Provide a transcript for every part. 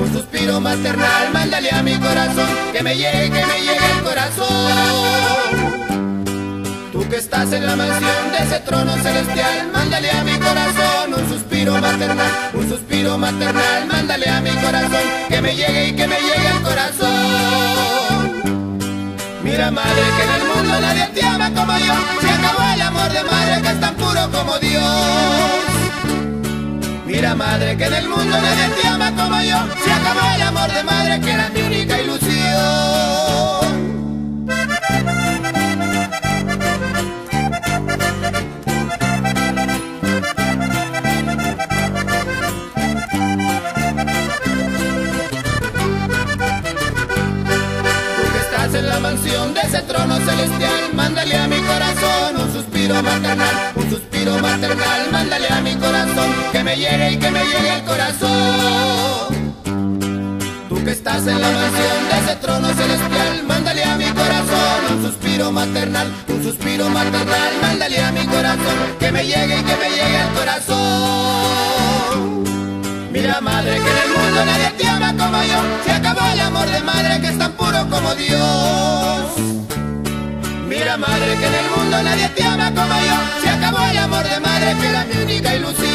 un suspiro maternal, mándale a mi corazón que me llegue, que me llegue el corazón. Tú que estás en la mansión de ese trono celestial, mándale a mi corazón un suspiro maternal, un suspiro maternal, mándale a mi corazón que me llegue y que me llegue el corazón. Mira madre que en el mundo nadie te ama como yo Se acabó el amor de madre que es tan puro como Dios Mira madre que en el mundo nadie te ama como yo. Se acabó el amor de madre que era mi única ilusión Tú que estás en la mansión de ese trono celestial, mándale a mi corazón un suspiro maternal, un suspiro maternal, mándale a mi corazón que me llegue y que me llegue el corazón. Mira madre que en el mundo nadie te ama como yo Se acabó el amor de madre que es tan puro como Dios. Mira madre que en el mundo nadie te ama como yo Se acabó el amor de madre que era mi única ilusión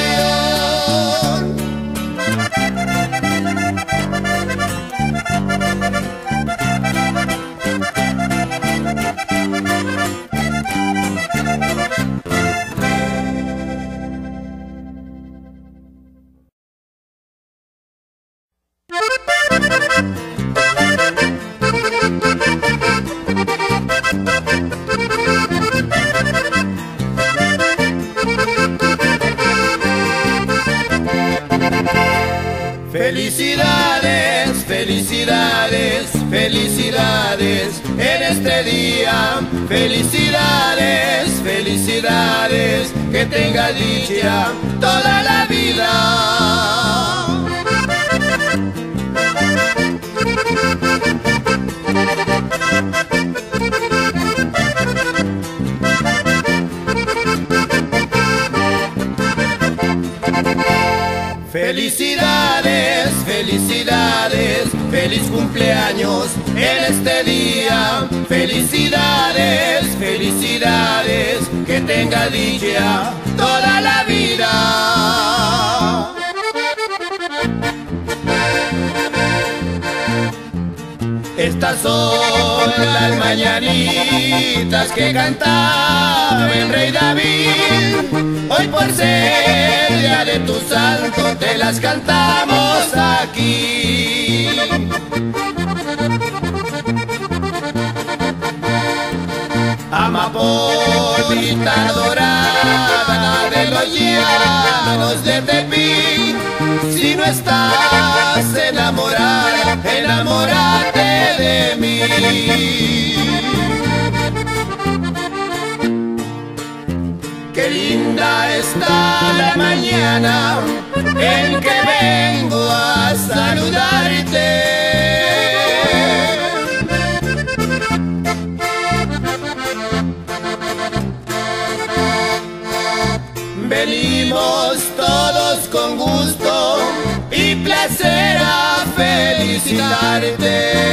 que tenga dicha toda la vida. Felicidades, feliz cumpleaños en este día. Felicidades, felicidades, que tenga dicha toda la vida. Estas son las mañanitas que cantaba el rey David. Hoy por ser de tu santo te las cantamos aquí. Amapolita dorada de los llanos de Tepic Si no estás enamorada, enamórate de mí linda está la mañana en que vengo a saludarte Venimos todos con gusto y placer a felicitarte.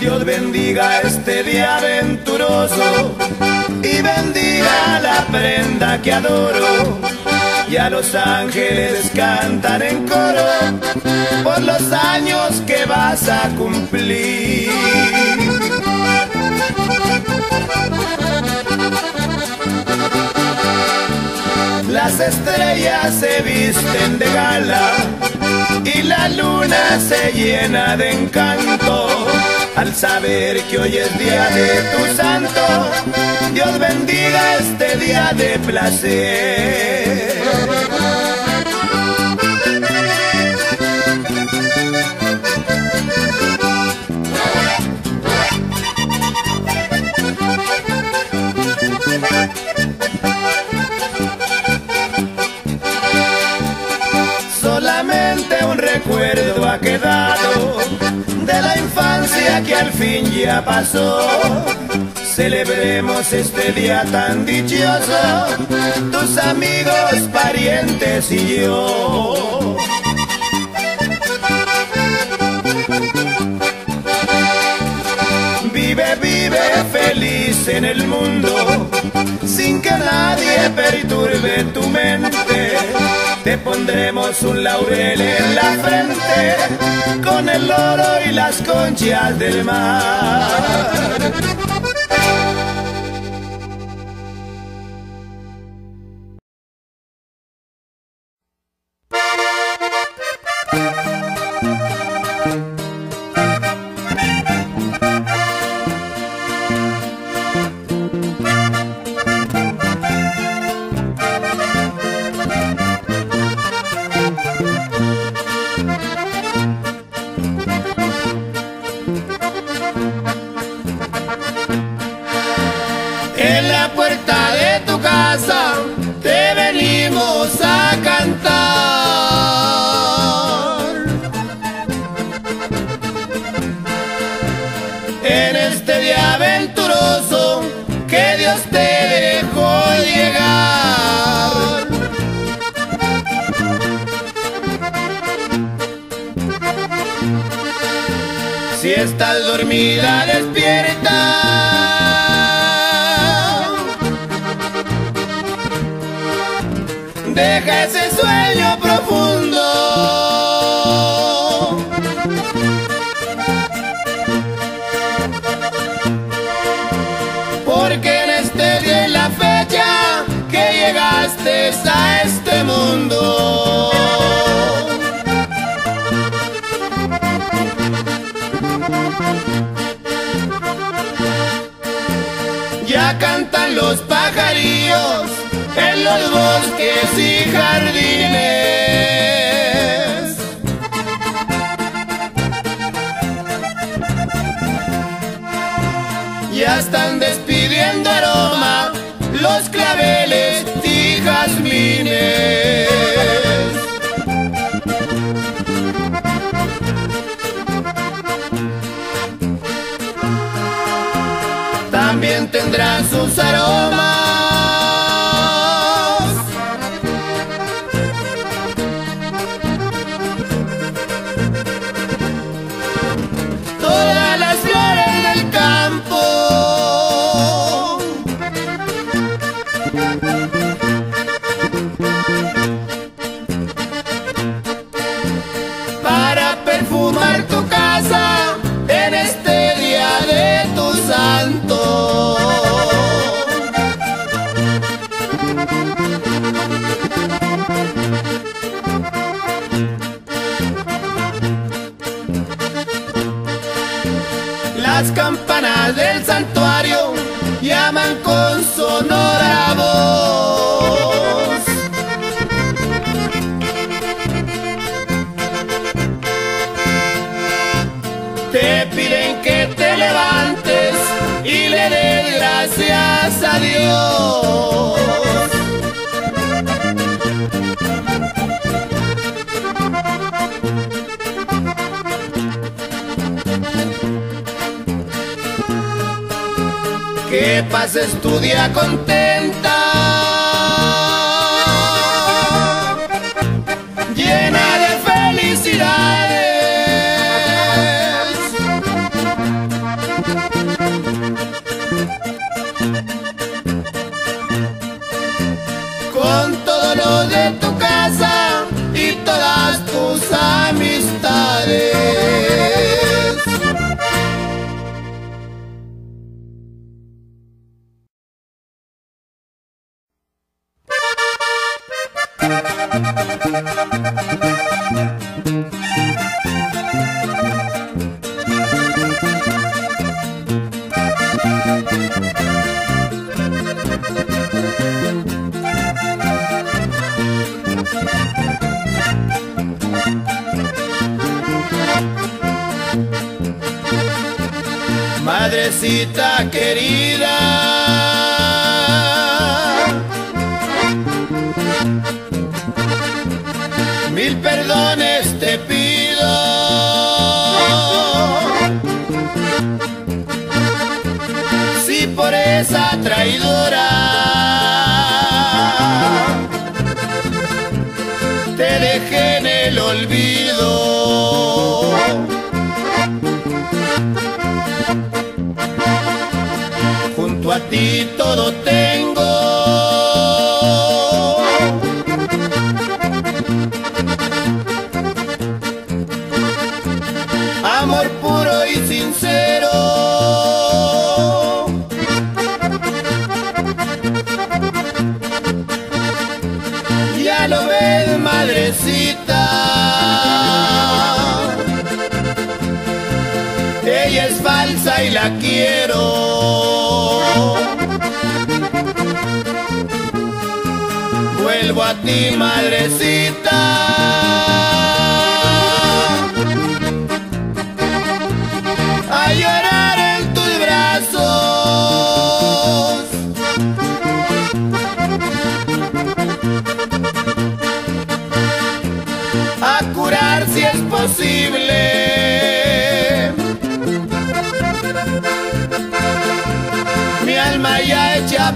Dios bendiga este día aventuroso y bendiga la prenda que adoro. Y a los ángeles cantan en coro por los años que vas a cumplir. Las estrellas se visten de gala y la luna se llena de encanto al saber que hoy es día de tu santo. Dios bendiga este día de placer. De la infancia que al fin ya pasó. Celebremos este día tan dichoso, tus amigos, parientes y yo. Vive, vive feliz en el mundo, sin que nadie perturbe tu mente. Te pondremos un laurel en la frente, con el oro y las conchas del mar. Estás dormida, despierta. Deja ese sueño profundo. Porque en este día y la fecha que llegaste a los pajarillos en los bosques y jardines. Ya están despidiendo aroma los claveles y jazmines. Tendrán sus aromas. Con madrecita. Ella es falsa y la quiero. Vuelvo a ti, madrecita.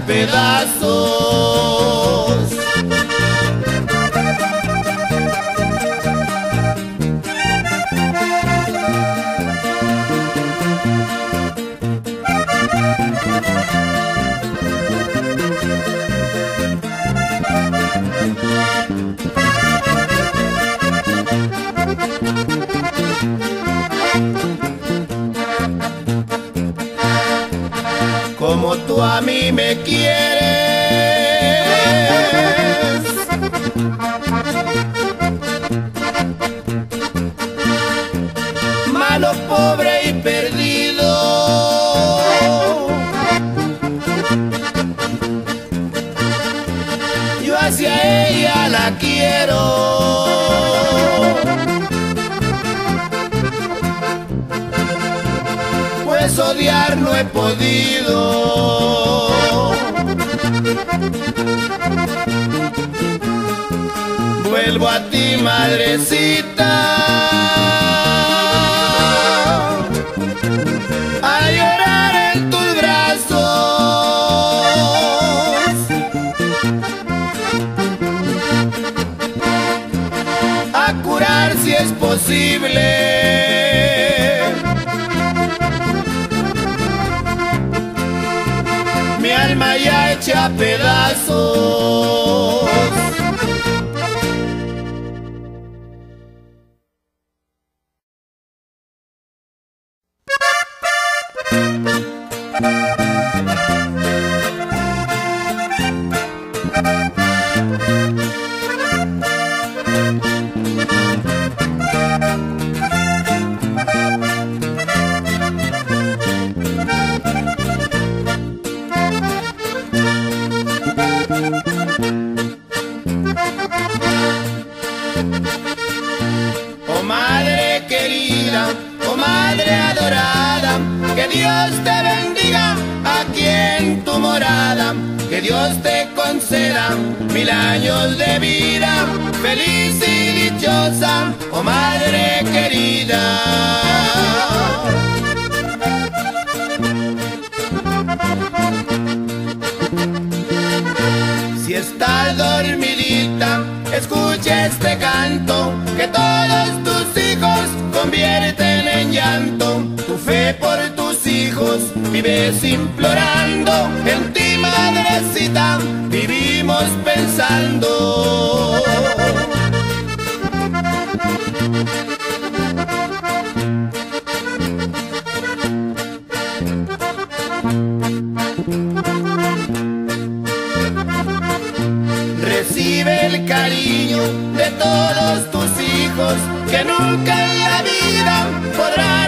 Pedazos. A mí me quieres. Malo, pobre y perdido. Yo hacia ella la quiero. Odiar no he podido. Vuelvo a ti, madrecita. A llorar en tus brazos. A curar si es posible. Hecha pedazos. Feliz y dichosa, oh madre querida. Vives implorando. En ti, madrecita, vivimos pensando. Recibe el cariño de todos tus hijos que nunca en la vida podrán.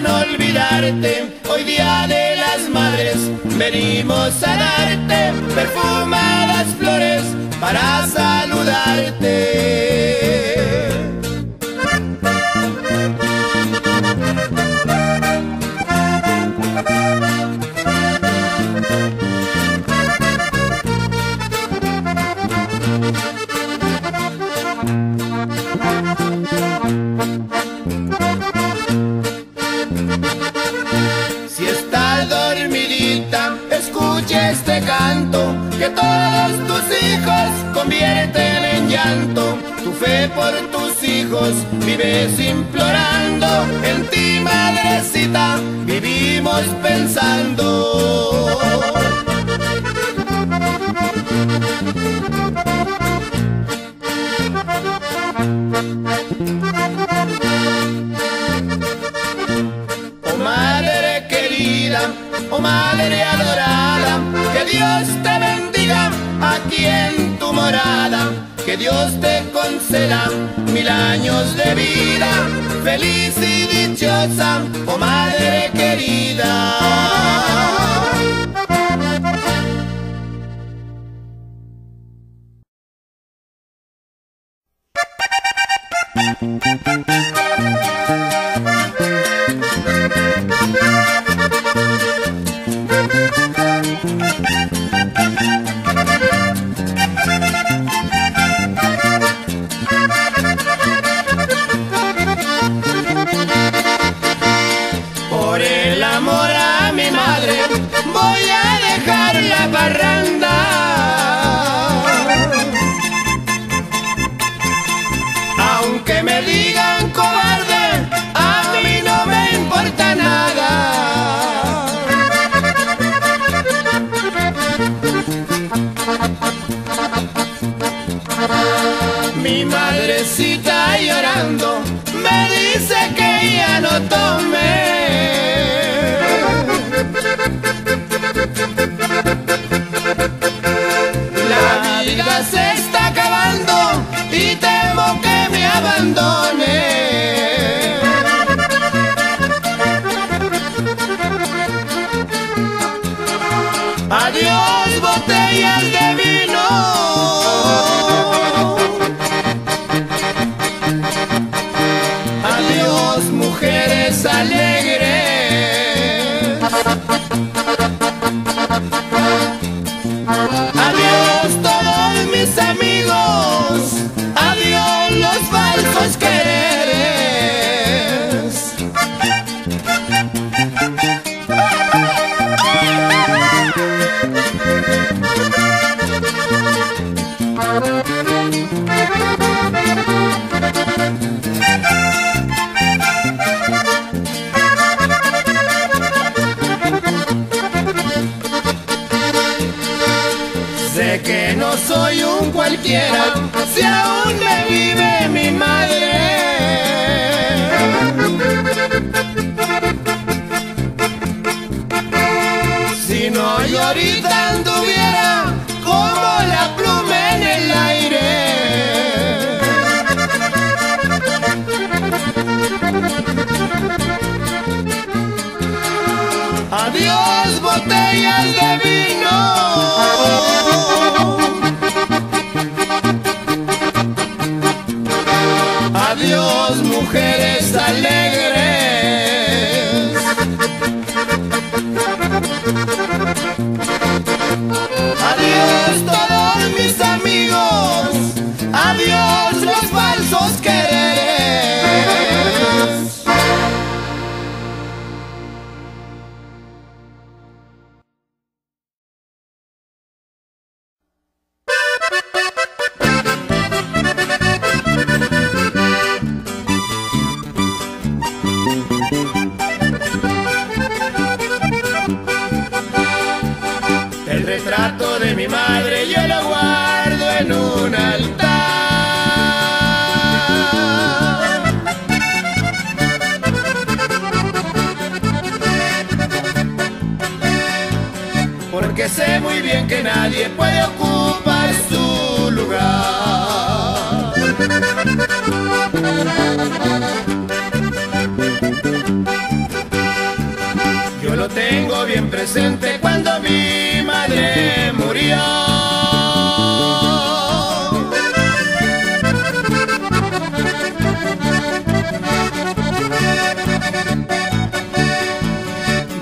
Día de las madres venimos a darte perfumadas flores para saludarte. Tus hijos vives implorando, en ti madrecita vivimos pensando. Oh madre querida, oh madre adorada, que Dios te bendiga aquí en tu morada, que Dios te conceda mil años de vida, feliz y dichosa, oh madre querida. Me dice que ya no tome.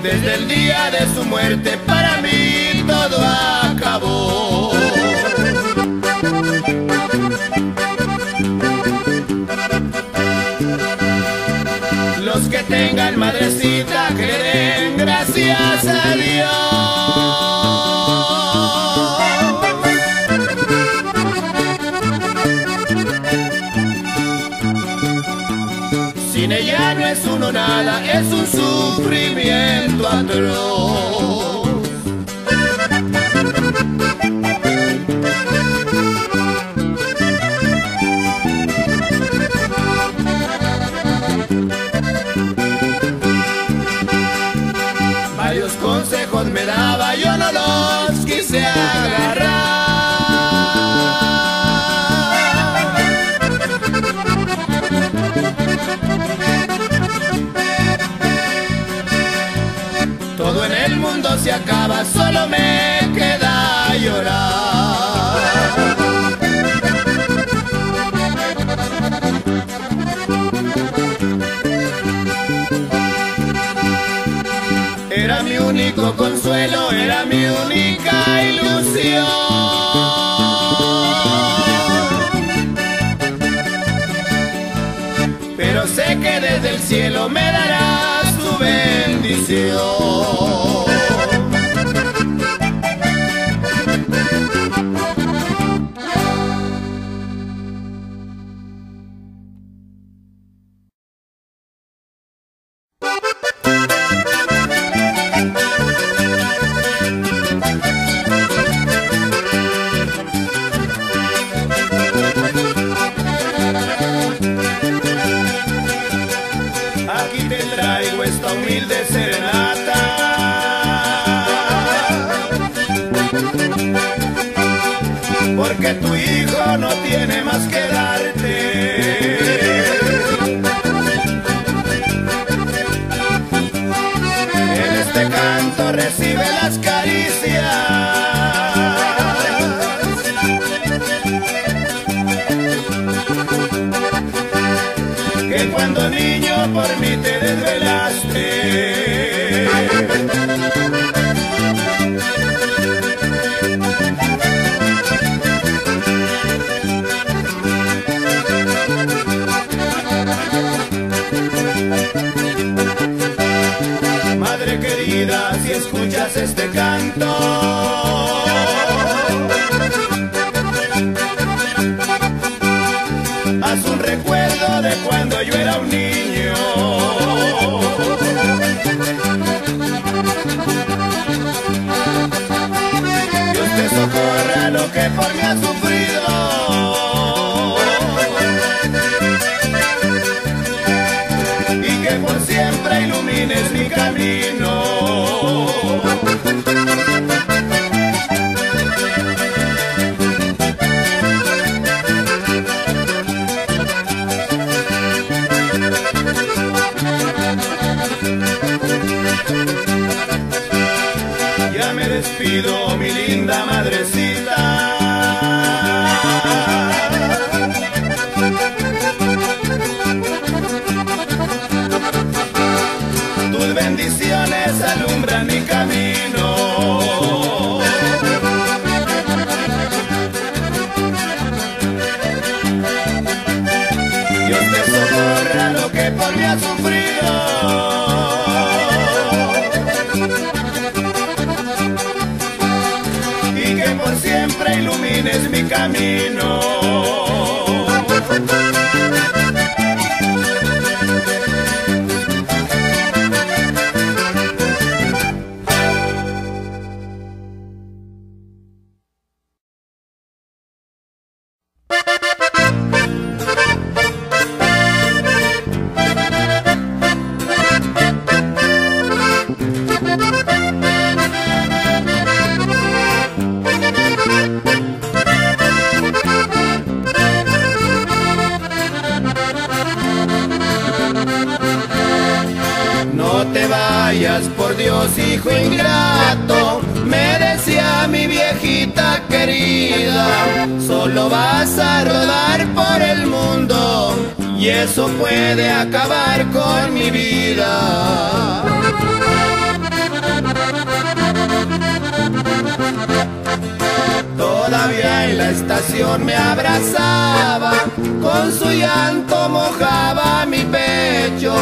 Desde el día de su muerte para mí todo acabó. Los que tengan madrecita que gracias a Dios. uno nada es un sufrimiento atroz. acaba, solo me queda llorar. Era mi único consuelo, era mi única ilusión. Pero sé que desde el cielo me darás tu bendición. Hijo ingrato, me decía mi viejita querida, solo vas a rodar por el mundo y eso puede acabar con mi vida. Todavía en la estación me abrazaba, con su llanto mojaba mi pecho.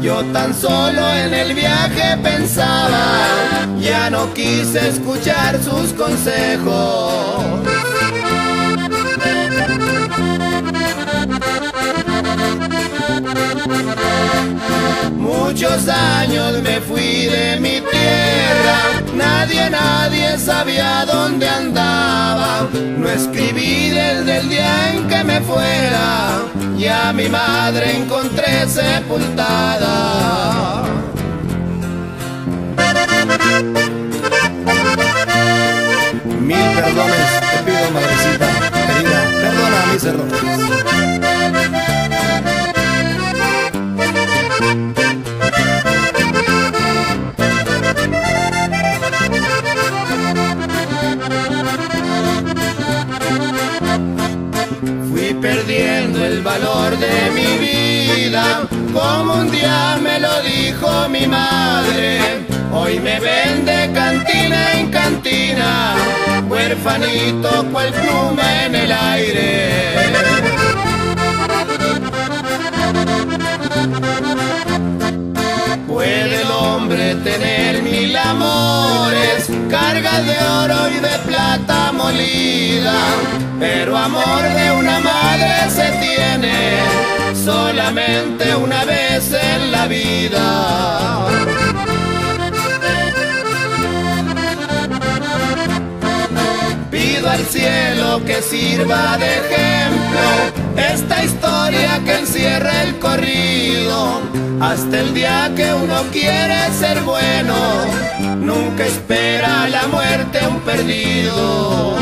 Yo tan solo en el viaje pensaba, ya no quise escuchar sus consejos. Muchos años me fui de mi tierra, nadie, nadie sabía dónde andaba. No escribí desde el día en que me fuera, y a mi madre encontré sepultada. Mil perdones te pido, madrecita querida, perdona mis errores. Como un día me lo dijo mi madre. Hoy me vende cantina en cantina, huerfanito cual pluma en el aire. Puede el hombre tener mil amores, carga de oro y de plata molida, pero amor de una madre se tiene solamente una vez en la vida. Pido al cielo que sirva de ejemplo esta historia que encierra el corrido. Hasta el día que uno quiere ser bueno, nunca espera la muerte un perdido.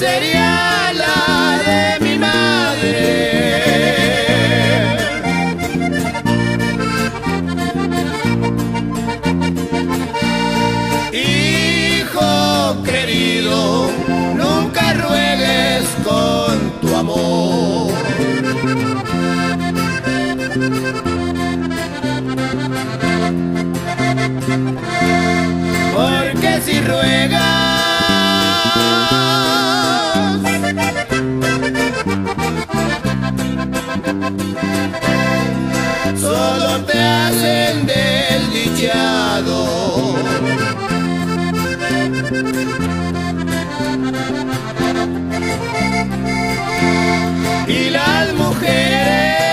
Que sería Y las mujeres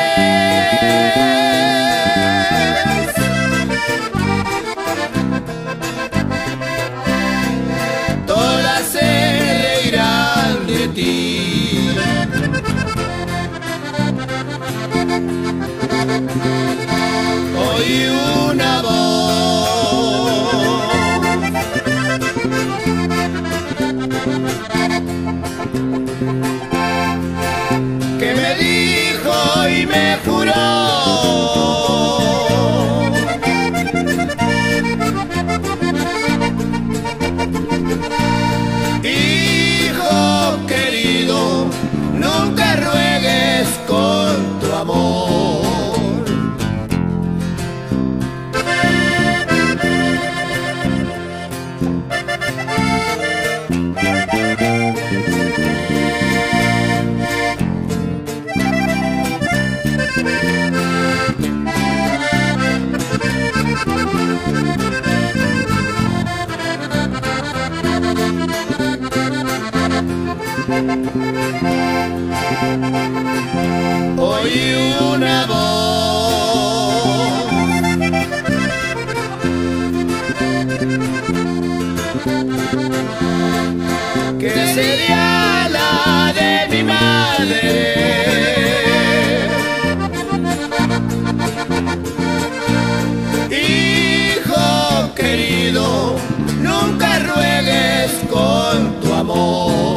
con tu amor.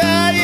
calle.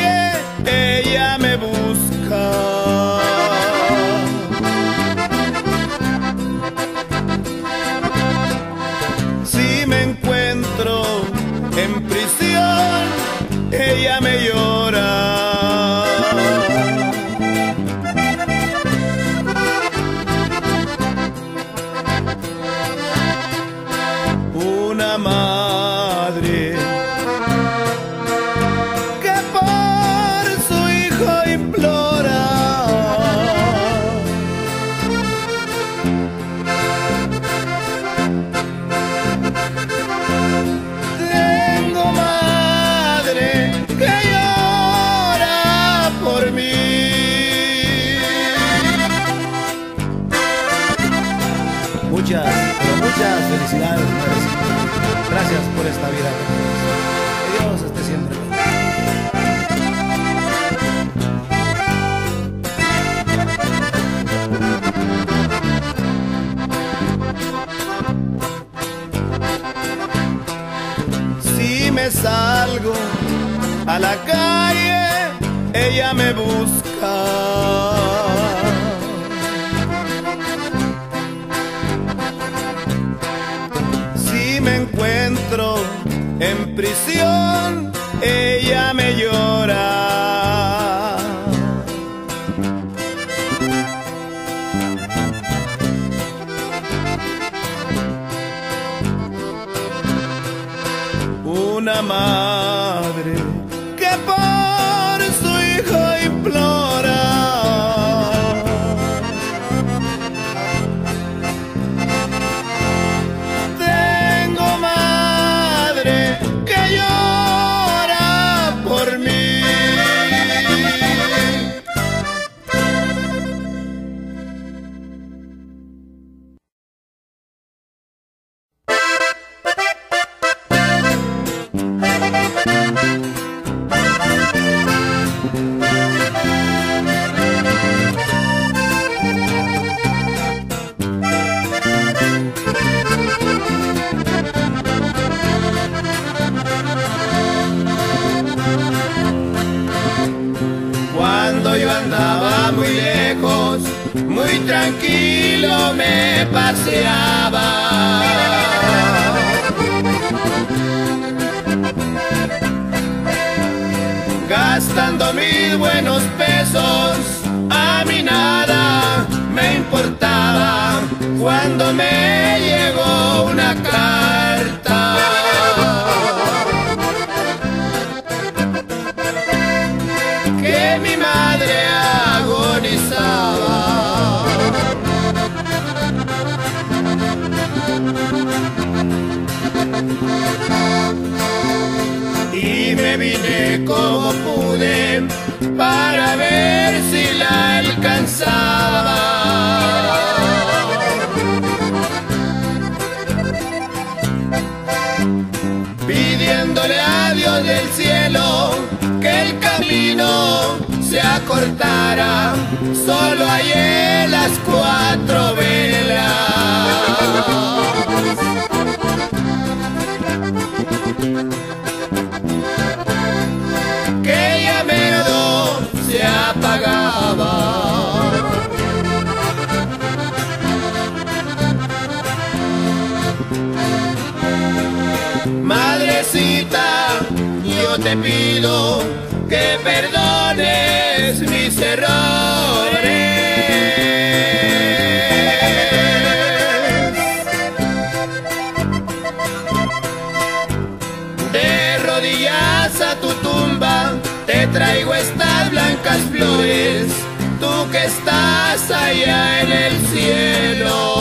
salgo a la calle, ella me busca. Si me encuentro en prisión, ella me llora. costando mil buenos pesos. A mí nada me importaba cuando me llegó una carta. Alcanzaba. Pidiéndole a Dios del cielo que el camino se acortara, solo hay las cuatro velas. Te pido que perdones mis errores. De rodillas a tu tumba te traigo estas blancas flores, tú que estás allá en el cielo.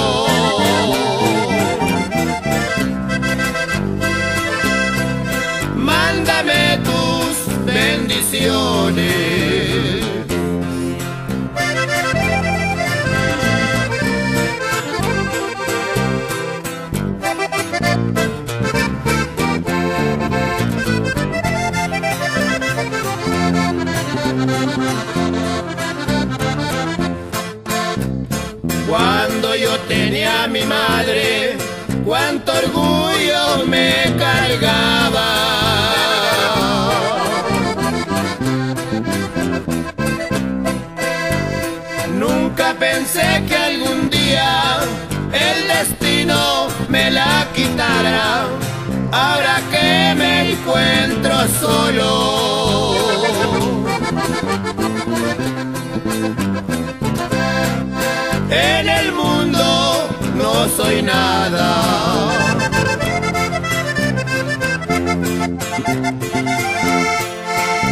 Cuando yo tenía mi madre, cuánto orgullo me cargaba. Pensé que algún día el destino me la quitara, ahora que me encuentro solo. En el mundo no soy nada.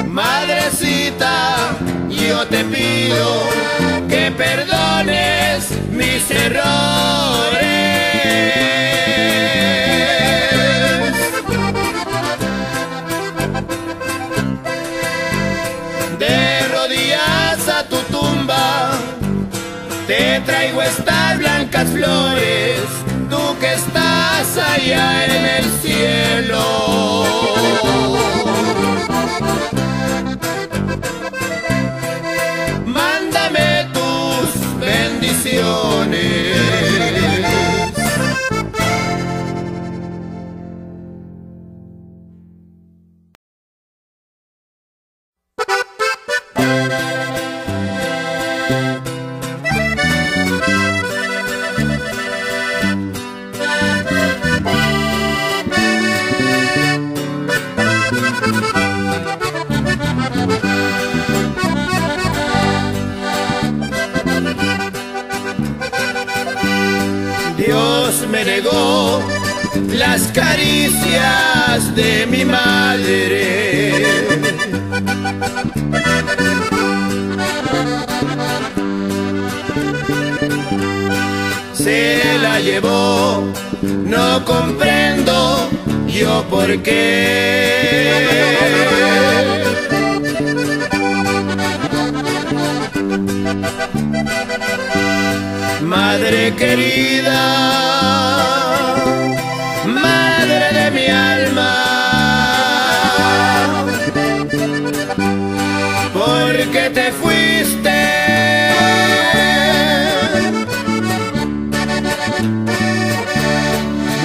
Madrecita, yo te pido perdones mis errores. De rodillas a tu tumba te traigo estas blancas flores, tú que estás allá en el cielo. Te fuiste.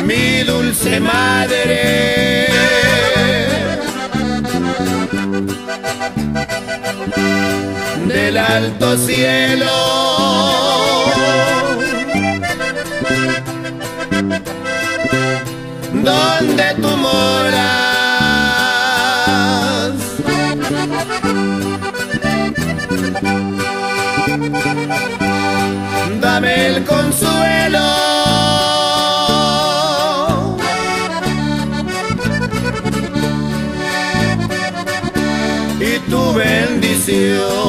Mi dulce madre. del alto cielo. Donde tú moras. consuelo. Y tu bendición.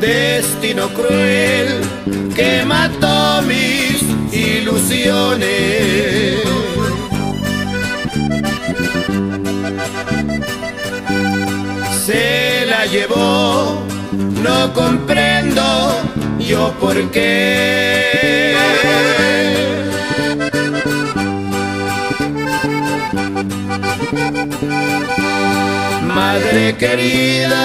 Destino cruel que mató mis ilusiones. Llevó, no comprendo yo por qué. Madre querida,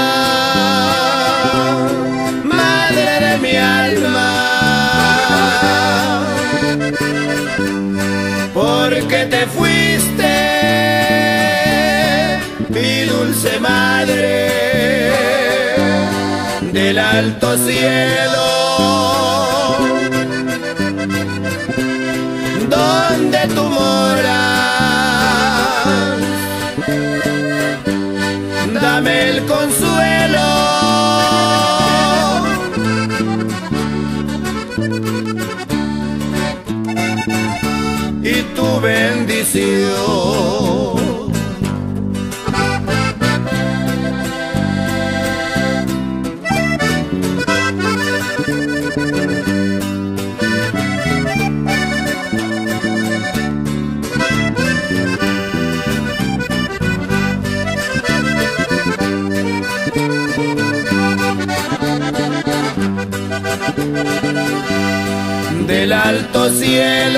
del alto cielo. Del